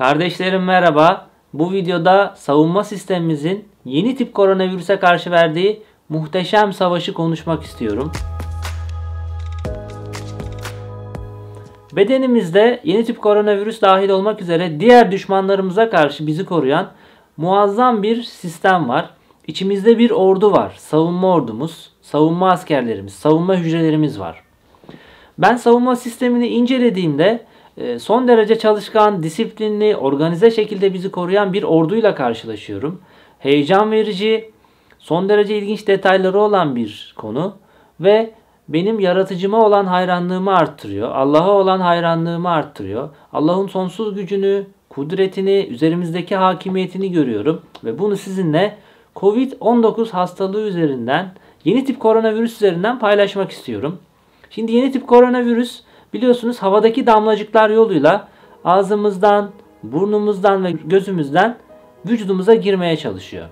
Kardeşlerim merhaba. Bu videoda savunma sistemimizin yeni tip koronavirüse karşı verdiği muhteşem savaşı konuşmak istiyorum. Bedenimizde yeni tip koronavirüs dahil olmak üzere diğer düşmanlarımıza karşı bizi koruyan muazzam bir sistem var. İçimizde bir ordu var. Savunma ordumuz, savunma askerlerimiz, savunma hücrelerimiz var. Ben savunma sistemini incelediğimde son derece çalışkan, disiplinli, organize şekilde bizi koruyan bir orduyla karşılaşıyorum. Heyecan verici, son derece ilginç detayları olan bir konu ve benim yaratıcıma olan hayranlığımı arttırıyor. Allah'a olan hayranlığımı arttırıyor. Allah'ın sonsuz gücünü, kudretini, üzerimizdeki hakimiyetini görüyorum ve bunu sizinle Covid-19 hastalığı üzerinden, yeni tip koronavirüs üzerinden paylaşmak istiyorum. Şimdi yeni tip koronavirüs biliyorsunuz havadaki damlacıklar yoluyla ağzımızdan, burnumuzdan ve gözümüzden vücudumuza girmeye çalışıyor.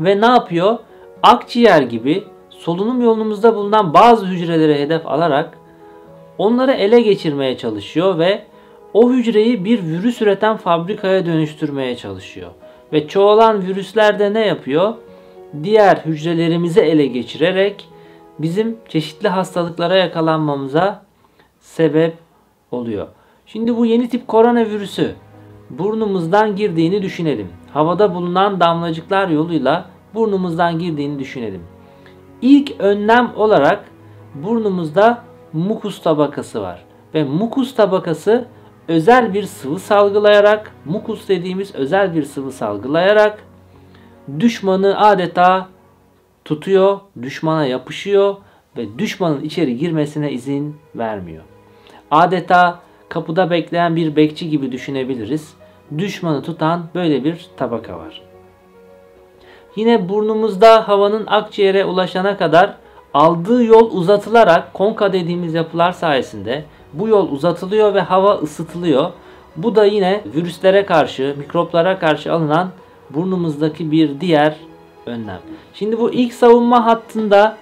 Ve ne yapıyor? Akciğer gibi solunum yolumuzda bulunan bazı hücrelere hedef alarak onları ele geçirmeye çalışıyor ve o hücreyi bir virüs üreten fabrikaya dönüştürmeye çalışıyor. Ve çoğalan virüsler de ne yapıyor? Diğer hücrelerimizi ele geçirerek bizim çeşitli hastalıklara yakalanmamıza sebep oluyor. Şimdi bu yeni tip koronavirüsü burnumuzdan girdiğini düşünelim. Havada bulunan damlacıklar yoluyla burnumuzdan girdiğini düşünelim. İlk önlem olarak burnumuzda mukus tabakası var. Ve mukus tabakası özel bir sıvı salgılayarak, mukus dediğimiz özel bir sıvı salgılayarak düşmanı adeta tutuyor, düşmana yapışıyor ve düşmanın içeri girmesine izin vermiyor. Adeta kapıda bekleyen bir bekçi gibi düşünebiliriz. Düşmanı tutan böyle bir tabaka var. Yine burnumuzda havanın akciğere ulaşana kadar aldığı yol uzatılarak konka dediğimiz yapılar sayesinde bu yol uzatılıyor ve hava ısıtılıyor. Bu da yine virüslere karşı, mikroplara karşı alınan burnumuzdaki bir diğer önlem. Şimdi bu ilk savunma hattında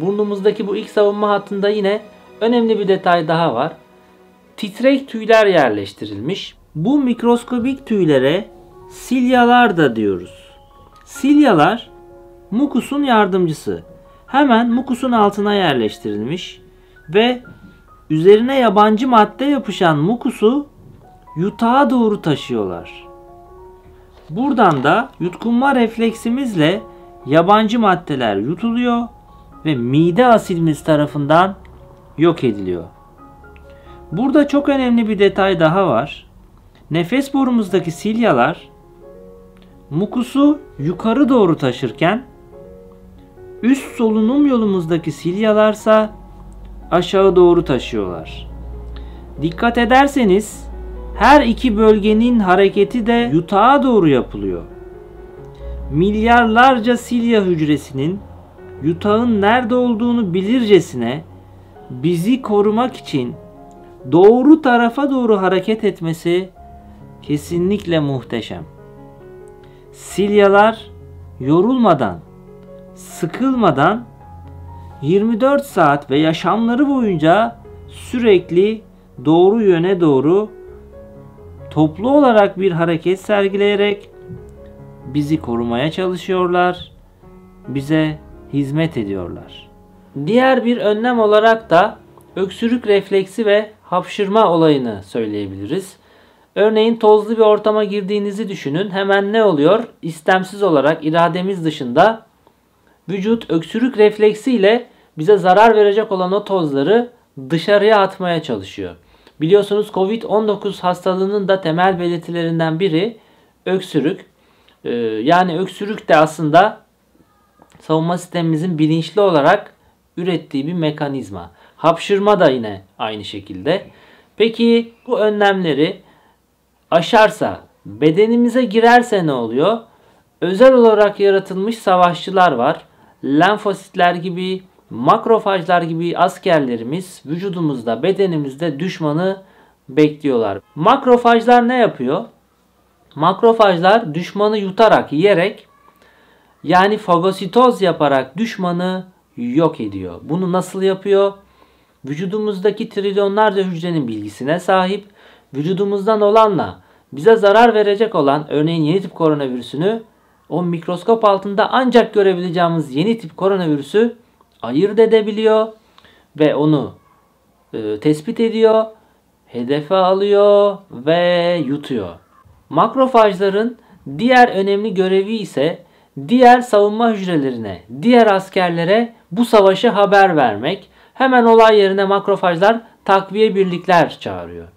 burnumuzdaki bu ilk savunma hattında yine önemli bir detay daha var. Titrek tüyler yerleştirilmiş. Bu mikroskobik tüylere silyalar da diyoruz. Silyalar mukusun yardımcısı. Hemen mukusun altına yerleştirilmiş ve üzerine yabancı madde yapışan mukusu yutağa doğru taşıyorlar. Buradan da yutkunma refleksimizle yabancı maddeler yutuluyor ve mide asilimiz tarafından yok ediliyor. Burada çok önemli bir detay daha var. Nefes borumuzdaki silyalar mukusu yukarı doğru taşırken üst solunum yolumuzdaki silyalarsa aşağı doğru taşıyorlar. Dikkat ederseniz her iki bölgenin hareketi de yutağa doğru yapılıyor. Milyarlarca silya hücresinin yutağın nerede olduğunu bilircesine bizi korumak için doğru tarafa doğru hareket etmesi kesinlikle muhteşem. Silyalar yorulmadan, sıkılmadan 24 saat ve yaşamları boyunca sürekli doğru yöne doğru toplu olarak bir hareket sergileyerek bizi korumaya çalışıyorlar, bize hizmet ediyorlar. Diğer bir önlem olarak da öksürük refleksi ve hapşırma olayını söyleyebiliriz. Örneğin tozlu bir ortama girdiğinizi düşünün. Hemen ne oluyor? İstemsiz olarak irademiz dışında vücut öksürük refleksiyle bize zarar verecek olan o tozları dışarıya atmaya çalışıyor. Biliyorsunuz Covid-19 hastalığının da temel belirtilerinden biri öksürük. Ee, yani öksürük de aslında savunma sistemimizin bilinçli olarak ürettiği bir mekanizma. Hapşırma da yine aynı şekilde. Peki bu önlemleri aşarsa, bedenimize girerse ne oluyor? Özel olarak yaratılmış savaşçılar var. Lenfositler gibi, makrofajlar gibi askerlerimiz vücudumuzda, bedenimizde düşmanı bekliyorlar. Makrofajlar ne yapıyor? Makrofajlar düşmanı yutarak, yiyerek yani fagositoz yaparak düşmanı yok ediyor. Bunu nasıl yapıyor? Vücudumuzdaki trilyonlarca hücrenin bilgisine sahip, vücudumuzdan olanla bize zarar verecek olan örneğin yeni tip koronavirüsünü o mikroskop altında ancak görebileceğimiz yeni tip koronavirüsü ayırt edebiliyor ve onu e, tespit ediyor, hedefe alıyor ve yutuyor. Makrofajların diğer önemli görevi ise diğer savunma hücrelerine, diğer askerlere bu savaşı haber vermek. Hemen olay yerine makrofajlar takviye birlikler çağırıyor.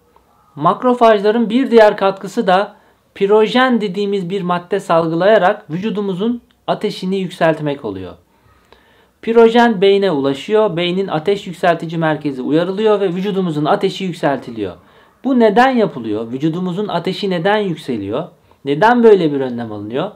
Makrofajların bir diğer katkısı da pirojen dediğimiz bir madde salgılayarak vücudumuzun ateşini yükseltmek oluyor. Pirojen beyne ulaşıyor. Beynin ateş yükseltici merkezi uyarılıyor ve vücudumuzun ateşi yükseltiliyor. Bu neden yapılıyor? Vücudumuzun ateşi neden yükseliyor? Neden böyle bir önlem alınıyor?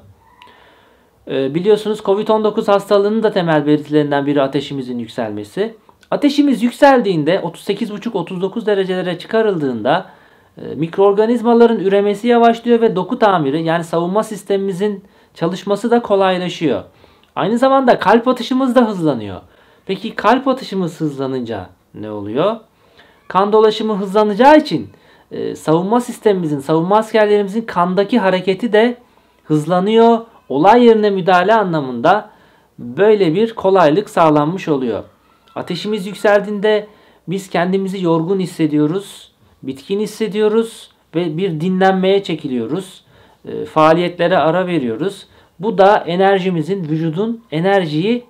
Ee, biliyorsunuz Covid-19 hastalığının da temel belirtilerinden biri ateşimizin yükselmesi. Ateşimiz yükseldiğinde 38,5-39 derecelere çıkarıldığında e, mikroorganizmaların üremesi yavaşlıyor ve doku tamiri yani savunma sistemimizin çalışması da kolaylaşıyor. Aynı zamanda kalp atışımız da hızlanıyor. Peki kalp atışımız hızlanınca ne oluyor? Kan dolaşımı hızlanacağı için e, savunma sistemimizin, savunma askerlerimizin kandaki hareketi de hızlanıyor. Olay yerine müdahale anlamında böyle bir kolaylık sağlanmış oluyor. Ateşimiz yükseldiğinde biz kendimizi yorgun hissediyoruz, bitkin hissediyoruz ve bir dinlenmeye çekiliyoruz. E, faaliyetlere ara veriyoruz. Bu da enerjimizin, vücudun enerjiyi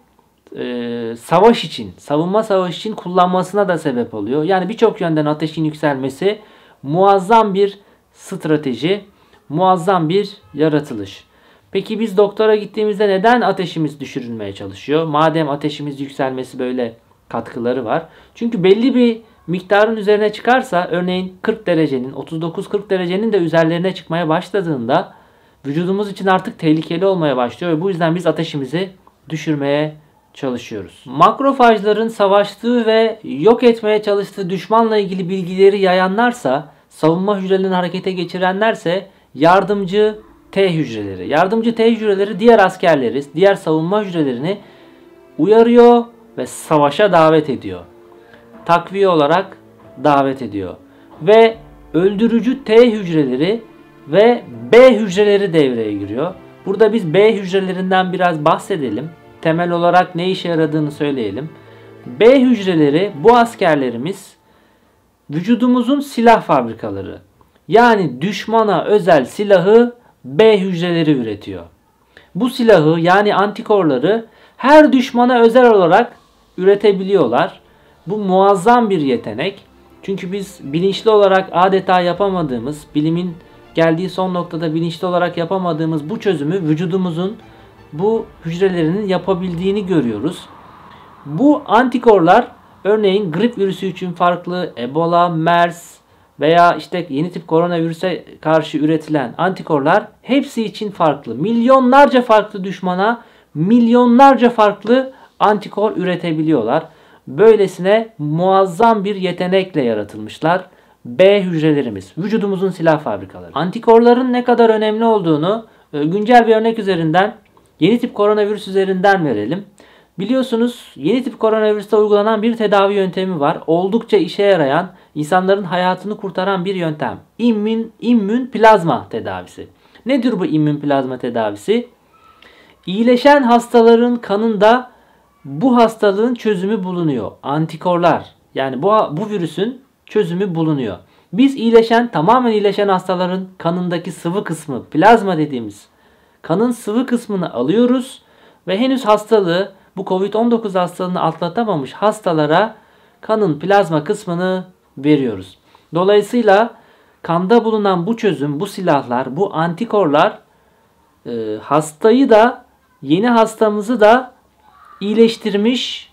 e, savaş için, savunma savaşı için kullanmasına da sebep oluyor. Yani birçok yönden ateşin yükselmesi muazzam bir strateji, muazzam bir yaratılış. Peki biz doktora gittiğimizde neden ateşimiz düşürülmeye çalışıyor? Madem ateşimiz yükselmesi böyle katkıları var. Çünkü belli bir miktarın üzerine çıkarsa örneğin 40 derecenin 39-40 derecenin de üzerlerine çıkmaya başladığında vücudumuz için artık tehlikeli olmaya başlıyor ve bu yüzden biz ateşimizi düşürmeye çalışıyoruz. Makrofajların savaştığı ve yok etmeye çalıştığı düşmanla ilgili bilgileri yayanlarsa, savunma hücrelerini harekete geçirenlerse yardımcı T hücreleri. Yardımcı T hücreleri diğer askerleri, diğer savunma hücrelerini uyarıyor ve savaşa davet ediyor. Takviye olarak davet ediyor. Ve öldürücü T hücreleri ve B hücreleri devreye giriyor. Burada biz B hücrelerinden biraz bahsedelim. Temel olarak ne işe yaradığını söyleyelim. B hücreleri bu askerlerimiz vücudumuzun silah fabrikaları. Yani düşmana özel silahı B hücreleri üretiyor. Bu silahı yani antikorları her düşmana özel olarak üretebiliyorlar. Bu muazzam bir yetenek. Çünkü biz bilinçli olarak adeta yapamadığımız, bilimin geldiği son noktada bilinçli olarak yapamadığımız bu çözümü vücudumuzun bu hücrelerinin yapabildiğini görüyoruz. Bu antikorlar örneğin grip virüsü için farklı, Ebola, MERS veya işte yeni tip koronavirüse karşı üretilen antikorlar hepsi için farklı. Milyonlarca farklı düşmana milyonlarca farklı antikor üretebiliyorlar. Böylesine muazzam bir yetenekle yaratılmışlar. B hücrelerimiz, vücudumuzun silah fabrikaları. Antikorların ne kadar önemli olduğunu e, güncel bir örnek üzerinden, yeni tip koronavirüs üzerinden verelim. Biliyorsunuz yeni tip koronavirüste uygulanan bir tedavi yöntemi var. Oldukça işe yarayan, insanların hayatını kurtaran bir yöntem. İmmün, immün plazma tedavisi. Nedir bu immün plazma tedavisi? İyileşen hastaların kanında bu hastalığın çözümü bulunuyor. Antikorlar yani bu, bu virüsün çözümü bulunuyor. Biz iyileşen, tamamen iyileşen hastaların kanındaki sıvı kısmı, plazma dediğimiz kanın sıvı kısmını alıyoruz ve henüz hastalığı, bu Covid-19 hastalığını atlatamamış hastalara kanın plazma kısmını veriyoruz. Dolayısıyla kanda bulunan bu çözüm, bu silahlar, bu antikorlar e, hastayı da yeni hastamızı da iyileştirmiş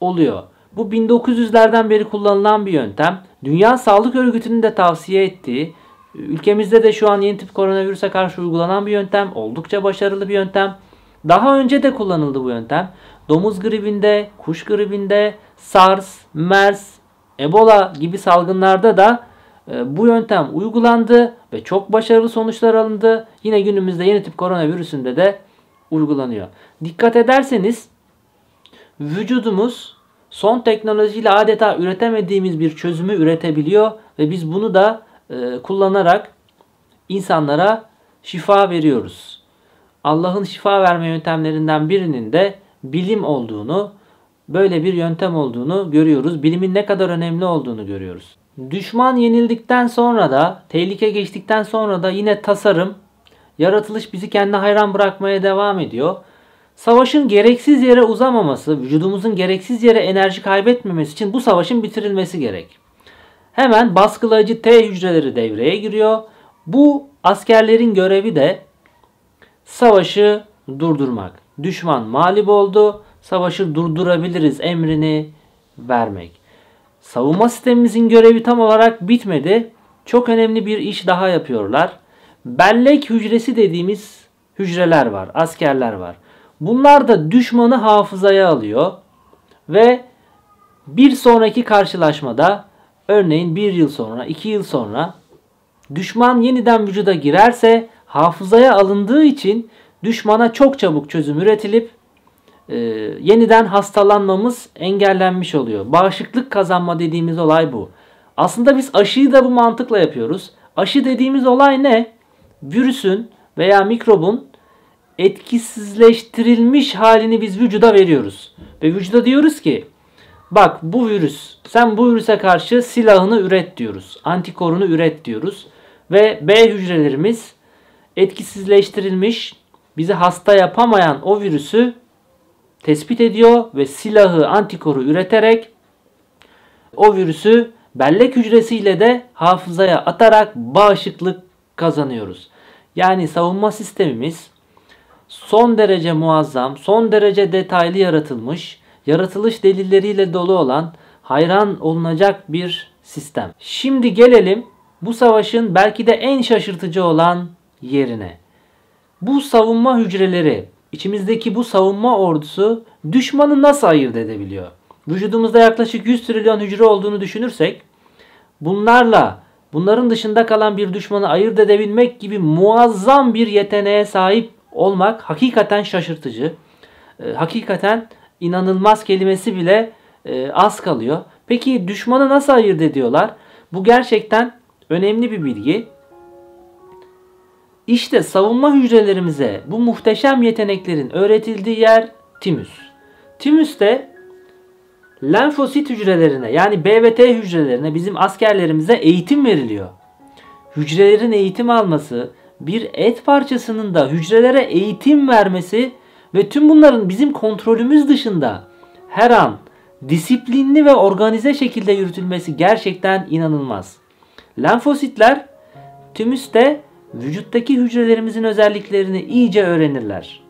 oluyor. Bu 1900'lerden beri kullanılan bir yöntem. Dünya Sağlık Örgütü'nün de tavsiye ettiği, ülkemizde de şu an yeni tip koronavirüse karşı uygulanan bir yöntem. Oldukça başarılı bir yöntem. Daha önce de kullanıldı bu yöntem. Domuz gribinde, kuş gribinde, SARS, MERS, Ebola gibi salgınlarda da e, bu yöntem uygulandı ve çok başarılı sonuçlar alındı. Yine günümüzde yeni tip koronavirüsünde de uygulanıyor. Dikkat ederseniz vücudumuz son teknolojiyle adeta üretemediğimiz bir çözümü üretebiliyor ve biz bunu da e, kullanarak insanlara şifa veriyoruz. Allah'ın şifa verme yöntemlerinden birinin de bilim olduğunu, böyle bir yöntem olduğunu görüyoruz. Bilimin ne kadar önemli olduğunu görüyoruz. Düşman yenildikten sonra da, tehlike geçtikten sonra da yine tasarım, yaratılış bizi kendine hayran bırakmaya devam ediyor. Savaşın gereksiz yere uzamaması, vücudumuzun gereksiz yere enerji kaybetmemesi için bu savaşın bitirilmesi gerek. Hemen baskılayıcı T hücreleri devreye giriyor. Bu askerlerin görevi de savaşı durdurmak. Düşman mağlup oldu, savaşı durdurabiliriz emrini vermek. Savunma sistemimizin görevi tam olarak bitmedi. Çok önemli bir iş daha yapıyorlar. Bellek hücresi dediğimiz hücreler var, askerler var. Bunlar da düşmanı hafızaya alıyor ve bir sonraki karşılaşmada örneğin bir yıl sonra, iki yıl sonra düşman yeniden vücuda girerse hafızaya alındığı için düşmana çok çabuk çözüm üretilip e, yeniden hastalanmamız engellenmiş oluyor. Bağışıklık kazanma dediğimiz olay bu. Aslında biz aşıyı da bu mantıkla yapıyoruz. Aşı dediğimiz olay ne? Virüsün veya mikrobun etkisizleştirilmiş halini biz vücuda veriyoruz. Ve vücuda diyoruz ki bak bu virüs sen bu virüse karşı silahını üret diyoruz. Antikorunu üret diyoruz. Ve B hücrelerimiz etkisizleştirilmiş bizi hasta yapamayan o virüsü tespit ediyor ve silahı antikoru üreterek o virüsü bellek hücresiyle de hafızaya atarak bağışıklık kazanıyoruz. Yani savunma sistemimiz son derece muazzam, son derece detaylı yaratılmış, yaratılış delilleriyle dolu olan hayran olunacak bir sistem. Şimdi gelelim bu savaşın belki de en şaşırtıcı olan yerine. Bu savunma hücreleri, içimizdeki bu savunma ordusu düşmanı nasıl ayırt edebiliyor? Vücudumuzda yaklaşık 100 trilyon hücre olduğunu düşünürsek bunlarla bunların dışında kalan bir düşmanı ayırt edebilmek gibi muazzam bir yeteneğe sahip olmak hakikaten şaşırtıcı. E, hakikaten inanılmaz kelimesi bile e, az kalıyor. Peki düşmanı nasıl ayırt ediyorlar? Bu gerçekten önemli bir bilgi. İşte savunma hücrelerimize bu muhteşem yeteneklerin öğretildiği yer timüs. Timüste lenfosit hücrelerine yani B ve T hücrelerine bizim askerlerimize eğitim veriliyor. Hücrelerin eğitim alması, bir et parçasının da hücrelere eğitim vermesi ve tüm bunların bizim kontrolümüz dışında her an disiplinli ve organize şekilde yürütülmesi gerçekten inanılmaz. Lenfositler tümüste vücuttaki hücrelerimizin özelliklerini iyice öğrenirler.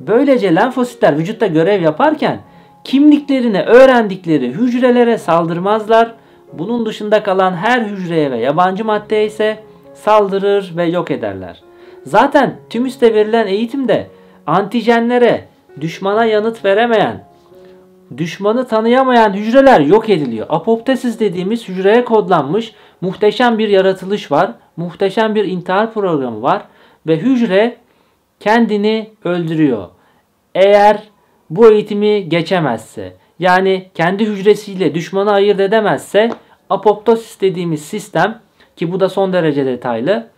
Böylece lenfositler vücutta görev yaparken kimliklerini öğrendikleri hücrelere saldırmazlar. Bunun dışında kalan her hücreye ve yabancı maddeye ise saldırır ve yok ederler. Zaten tümüste verilen eğitimde antijenlere, düşmana yanıt veremeyen, düşmanı tanıyamayan hücreler yok ediliyor. Apoptosis dediğimiz hücreye kodlanmış muhteşem bir yaratılış var. Muhteşem bir intihar programı var ve hücre kendini öldürüyor. Eğer bu eğitimi geçemezse yani kendi hücresiyle düşmanı ayırt edemezse apoptosis dediğimiz sistem ki bu da son derece detaylı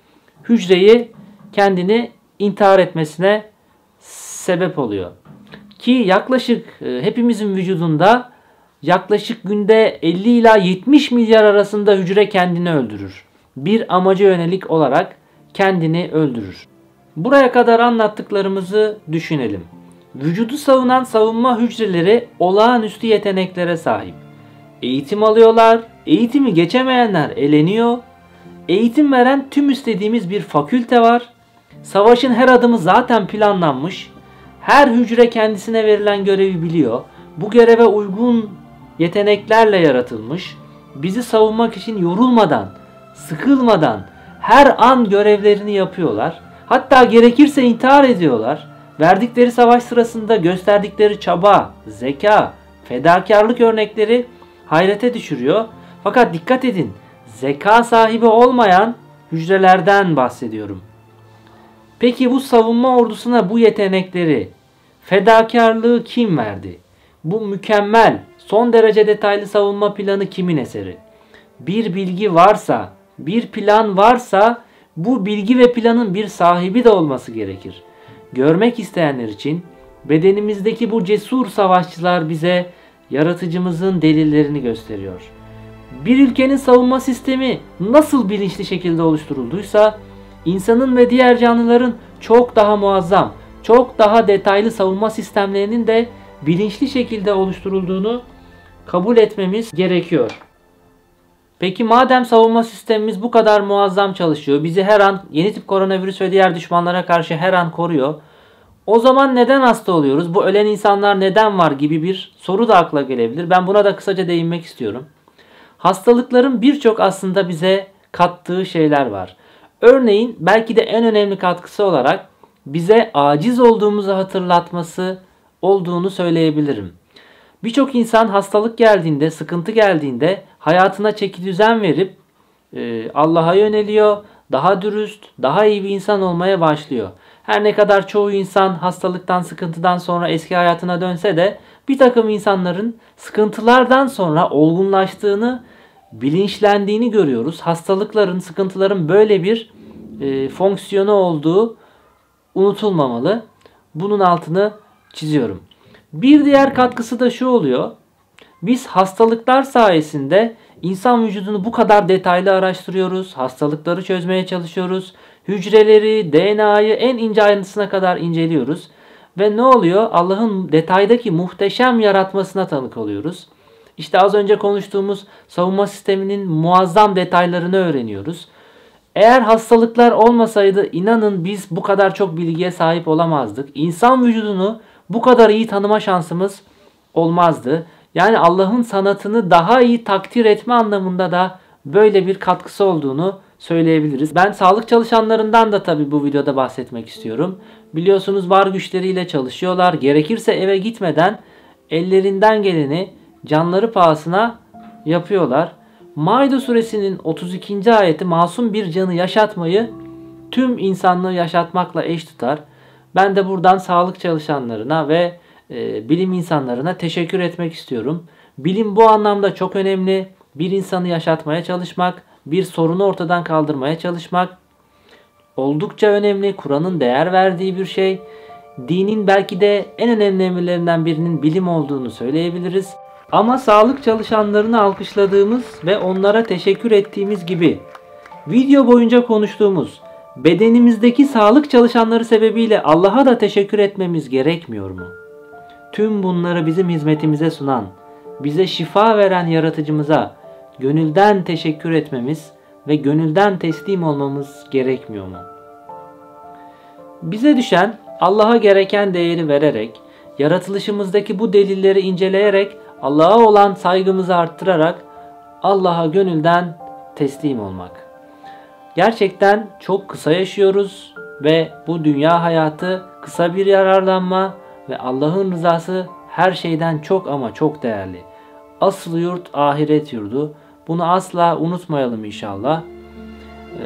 hücreyi kendini intihar etmesine sebep oluyor. Ki yaklaşık e, hepimizin vücudunda yaklaşık günde 50 ila 70 milyar arasında hücre kendini öldürür. Bir amaca yönelik olarak kendini öldürür. Buraya kadar anlattıklarımızı düşünelim. Vücudu savunan savunma hücreleri olağanüstü yeteneklere sahip. Eğitim alıyorlar, eğitimi geçemeyenler eleniyor. Eğitim veren tüm istediğimiz bir fakülte var. Savaşın her adımı zaten planlanmış. Her hücre kendisine verilen görevi biliyor. Bu göreve uygun yeteneklerle yaratılmış. Bizi savunmak için yorulmadan, sıkılmadan her an görevlerini yapıyorlar. Hatta gerekirse intihar ediyorlar. Verdikleri savaş sırasında gösterdikleri çaba, zeka, fedakarlık örnekleri hayrete düşürüyor. Fakat dikkat edin, zeka sahibi olmayan hücrelerden bahsediyorum. Peki bu savunma ordusuna bu yetenekleri, fedakarlığı kim verdi? Bu mükemmel, son derece detaylı savunma planı kimin eseri? Bir bilgi varsa, bir plan varsa bu bilgi ve planın bir sahibi de olması gerekir. Görmek isteyenler için bedenimizdeki bu cesur savaşçılar bize yaratıcımızın delillerini gösteriyor. Bir ülkenin savunma sistemi nasıl bilinçli şekilde oluşturulduysa insanın ve diğer canlıların çok daha muazzam, çok daha detaylı savunma sistemlerinin de bilinçli şekilde oluşturulduğunu kabul etmemiz gerekiyor. Peki madem savunma sistemimiz bu kadar muazzam çalışıyor, bizi her an yeni tip koronavirüs ve diğer düşmanlara karşı her an koruyor. O zaman neden hasta oluyoruz? Bu ölen insanlar neden var gibi bir soru da akla gelebilir. Ben buna da kısaca değinmek istiyorum. Hastalıkların birçok aslında bize kattığı şeyler var. Örneğin belki de en önemli katkısı olarak bize aciz olduğumuzu hatırlatması olduğunu söyleyebilirim. Birçok insan hastalık geldiğinde, sıkıntı geldiğinde hayatına çeki düzen verip e, Allah'a yöneliyor, daha dürüst, daha iyi bir insan olmaya başlıyor. Her ne kadar çoğu insan hastalıktan, sıkıntıdan sonra eski hayatına dönse de bir takım insanların sıkıntılardan sonra olgunlaştığını, bilinçlendiğini görüyoruz. Hastalıkların, sıkıntıların böyle bir e, fonksiyonu olduğu unutulmamalı. Bunun altını çiziyorum. Bir diğer katkısı da şu oluyor. Biz hastalıklar sayesinde insan vücudunu bu kadar detaylı araştırıyoruz. Hastalıkları çözmeye çalışıyoruz. Hücreleri, DNA'yı en ince ayrıntısına kadar inceliyoruz. Ve ne oluyor? Allah'ın detaydaki muhteşem yaratmasına tanık oluyoruz. İşte az önce konuştuğumuz savunma sisteminin muazzam detaylarını öğreniyoruz. Eğer hastalıklar olmasaydı inanın biz bu kadar çok bilgiye sahip olamazdık. İnsan vücudunu bu kadar iyi tanıma şansımız olmazdı. Yani Allah'ın sanatını daha iyi takdir etme anlamında da böyle bir katkısı olduğunu söyleyebiliriz. Ben sağlık çalışanlarından da tabii bu videoda bahsetmek istiyorum. Biliyorsunuz var güçleriyle çalışıyorlar. Gerekirse eve gitmeden ellerinden geleni canları pahasına yapıyorlar. Maide suresinin 32. ayeti masum bir canı yaşatmayı tüm insanlığı yaşatmakla eş tutar. Ben de buradan sağlık çalışanlarına ve e, bilim insanlarına teşekkür etmek istiyorum. Bilim bu anlamda çok önemli. Bir insanı yaşatmaya çalışmak, bir sorunu ortadan kaldırmaya çalışmak oldukça önemli. Kur'an'ın değer verdiği bir şey. Dinin belki de en önemli emirlerinden birinin bilim olduğunu söyleyebiliriz. Ama sağlık çalışanlarını alkışladığımız ve onlara teşekkür ettiğimiz gibi video boyunca konuştuğumuz bedenimizdeki sağlık çalışanları sebebiyle Allah'a da teşekkür etmemiz gerekmiyor mu? Tüm bunları bizim hizmetimize sunan, bize şifa veren yaratıcımıza gönülden teşekkür etmemiz ve gönülden teslim olmamız gerekmiyor mu? Bize düşen Allah'a gereken değeri vererek, yaratılışımızdaki bu delilleri inceleyerek Allah'a olan saygımızı arttırarak Allah'a gönülden teslim olmak. Gerçekten çok kısa yaşıyoruz ve bu dünya hayatı kısa bir yararlanma ve Allah'ın rızası her şeyden çok ama çok değerli. Asıl yurt ahiret yurdu. Bunu asla unutmayalım inşallah.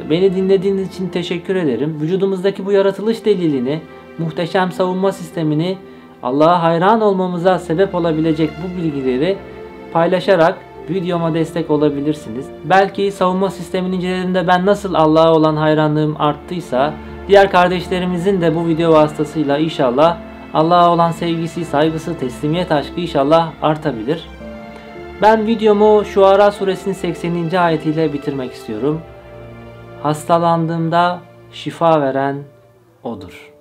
Beni dinlediğiniz için teşekkür ederim. Vücudumuzdaki bu yaratılış delilini, muhteşem savunma sistemini Allah'a hayran olmamıza sebep olabilecek bu bilgileri paylaşarak videoma destek olabilirsiniz. Belki savunma sisteminin incelerinde ben nasıl Allah'a olan hayranlığım arttıysa diğer kardeşlerimizin de bu video vasıtasıyla inşallah Allah'a olan sevgisi, saygısı, teslimiyet aşkı inşallah artabilir. Ben videomu Şuara suresinin 80. ayetiyle bitirmek istiyorum. Hastalandığımda şifa veren O'dur.